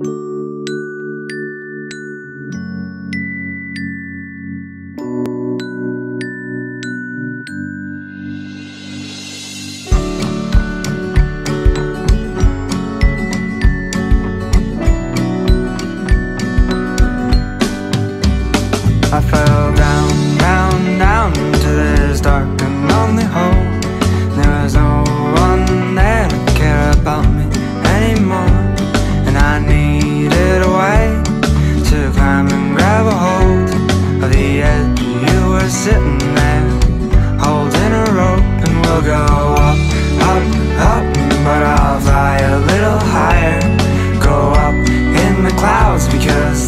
you you were sitting there Holding a rope and we'll go up, up, up But I'll fly a little higher. Go up in the clouds because